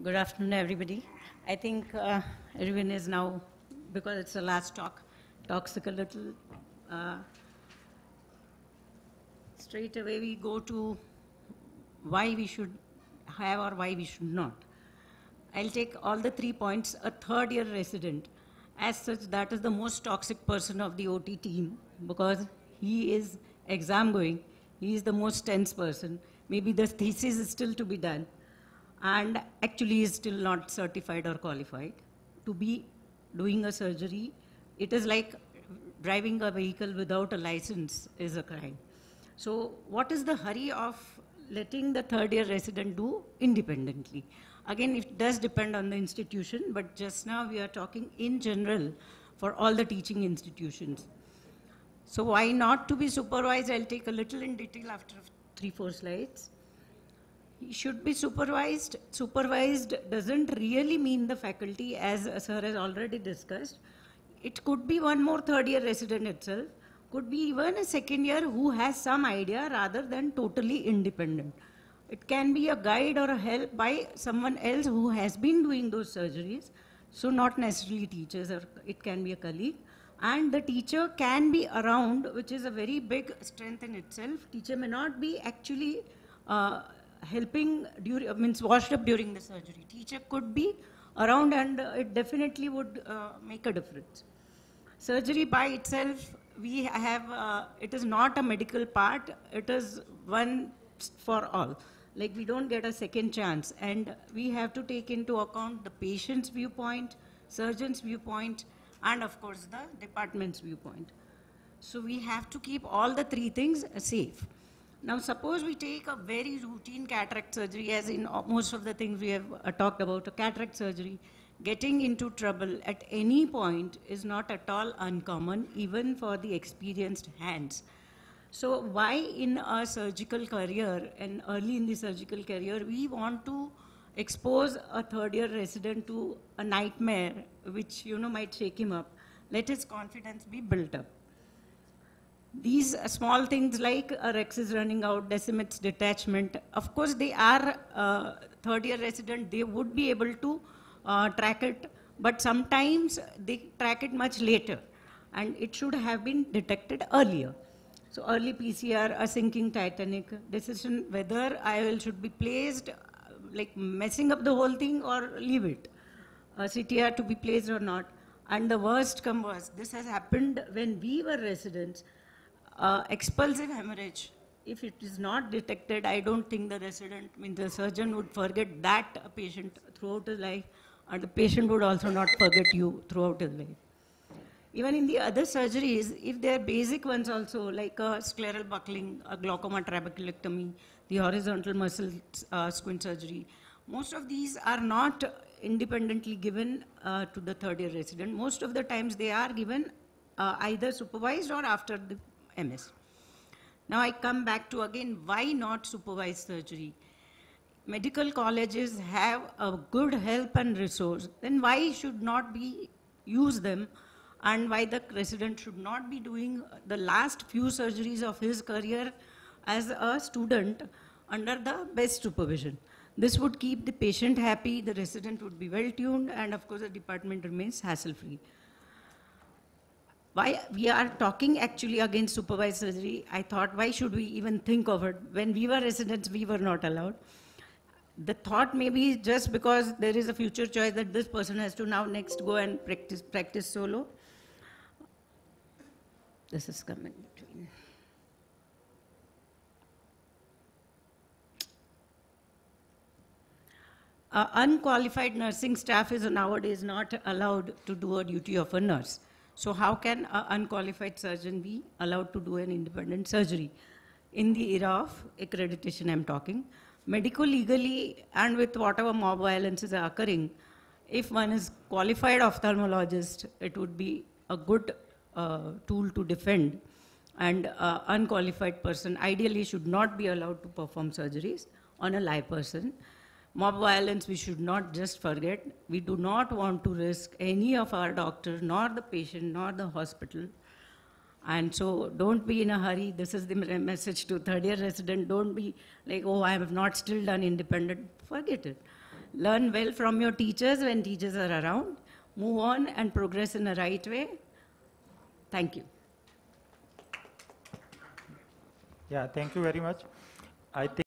Good afternoon, everybody. I think uh, everyone is now, because it's the last talk, toxic a little. Uh, straight away, we go to why we should have or why we should not. I'll take all the three points. A third year resident, as such, that is the most toxic person of the OT team because he is exam going. He is the most tense person. Maybe the thesis is still to be done and actually is still not certified or qualified to be doing a surgery. It is like driving a vehicle without a license is a crime. So what is the hurry of letting the third year resident do independently? Again, it does depend on the institution, but just now we are talking in general for all the teaching institutions. So why not to be supervised? I'll take a little in detail after three, four slides. Should be supervised. Supervised doesn't really mean the faculty, as sir has already discussed. It could be one more third year resident itself, could be even a second year who has some idea rather than totally independent. It can be a guide or a help by someone else who has been doing those surgeries. So not necessarily teachers, or it can be a colleague. And the teacher can be around, which is a very big strength in itself. Teacher may not be actually uh, helping during, means washed up during the surgery. Teacher could be around and uh, it definitely would uh, make a difference. Surgery by itself, we have, uh, it is not a medical part, it is one for all. Like we don't get a second chance and we have to take into account the patient's viewpoint, surgeon's viewpoint, and of course the department's viewpoint. So we have to keep all the three things safe. Now, suppose we take a very routine cataract surgery, as in most of the things we have uh, talked about, a cataract surgery, getting into trouble at any point is not at all uncommon, even for the experienced hands. So why in our surgical career and early in the surgical career, we want to expose a third year resident to a nightmare, which, you know, might shake him up. Let his confidence be built up. These small things like a rhexis running out, Descemet's detachment, of course they are uh, third year resident, they would be able to uh, track it, but sometimes they track it much later and it should have been detected earlier. So early PCR, a sinking Titanic, decision whether IOL should be placed, like messing up the whole thing or leave it. A CTR to be placed or not. And the worst come worst, this has happened when we were residents, uh, expulsive hemorrhage, if it is not detected, I don't think the resident, I mean the surgeon would forget that patient throughout his life and the patient would also not forget you throughout his life. Even in the other surgeries, if they are basic ones also, like a scleral buckling, a glaucoma trabeculectomy, the horizontal muscle uh, squint surgery, most of these are not independently given uh, to the third year resident. Most of the times they are given uh, either supervised or after the MS. Now I come back to again, why not supervised surgery? Medical colleges have a good help and resource, then why should not be use them and why the resident should not be doing the last few surgeries of his career as a student under the best supervision. This would keep the patient happy, the resident would be well tuned, and of course the department remains hassle free why we are talking actually against supervised surgery, I thought, why should we even think of it? When we were residents, we were not allowed. The thought may be just because there is a future choice that this person has to now next go and practice, practice solo. This is coming between. Uh, unqualified nursing staff is nowadays not allowed to do a duty of a nurse. So how can an unqualified surgeon be allowed to do an independent surgery? In the era of accreditation I'm talking, medical legally and with whatever mob violences are occurring, if one is qualified ophthalmologist, it would be a good uh, tool to defend. And uh, unqualified person ideally should not be allowed to perform surgeries on a live person mob violence we should not just forget. We do not want to risk any of our doctors, nor the patient, nor the hospital. And so don't be in a hurry. This is the message to third year resident. Don't be like, oh, I have not still done independent. Forget it. Learn well from your teachers when teachers are around. Move on and progress in a right way. Thank you. Yeah, thank you very much. I think